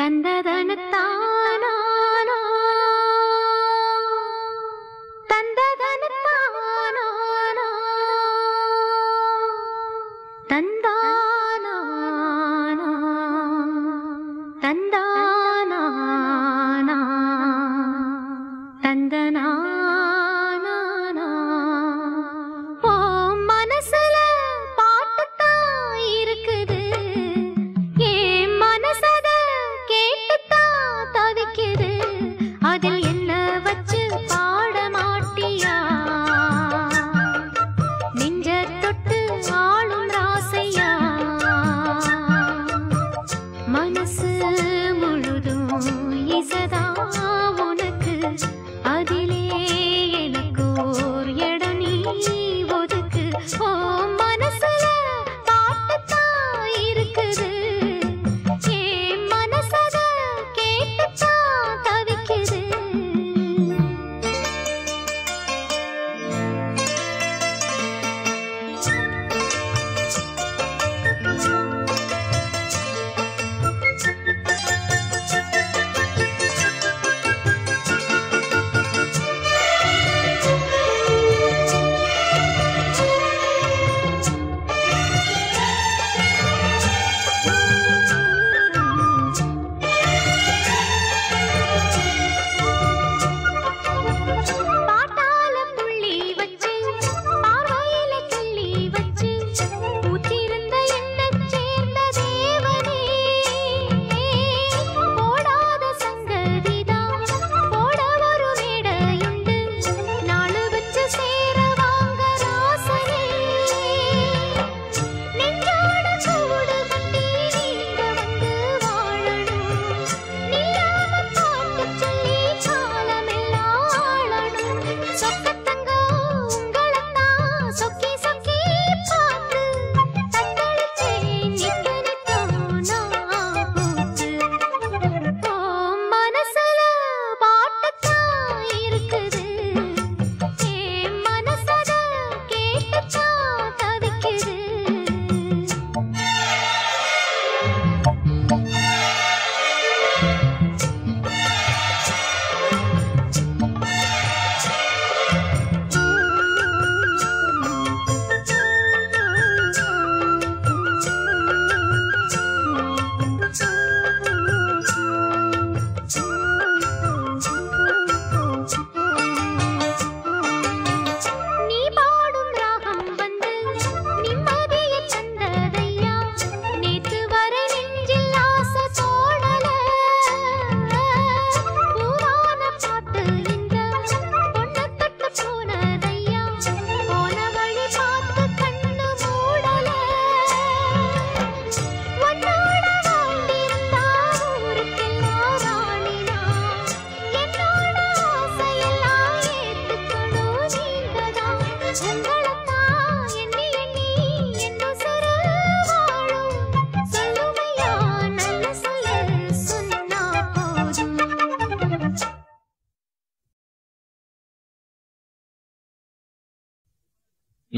தந்ததனத்தானா?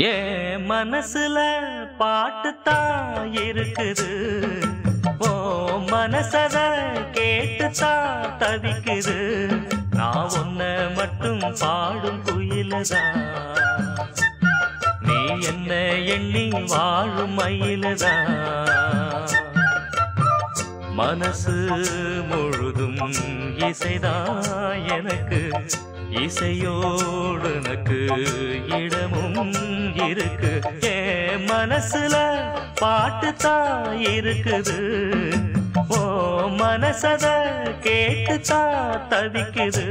ஏ மனசுல பாட்டுத்தான் இருக்குது. ஓ மனசத கேட்டுத்தான் தவிக்குது. நான் ஒன்ன மட்டும் பாடும் குயிலதான் நீ என்ன எண்ணி வாழும் மயிலதான் மனசு முழுதும் இசைதான் எனக்கு. இசையோடுனக்கு இடமும் இருக்கு. என் மனசுல பாட்டுத்தான் இருக்குது. ஓ மனசத கேட்டுத்தான் தவிக்குது.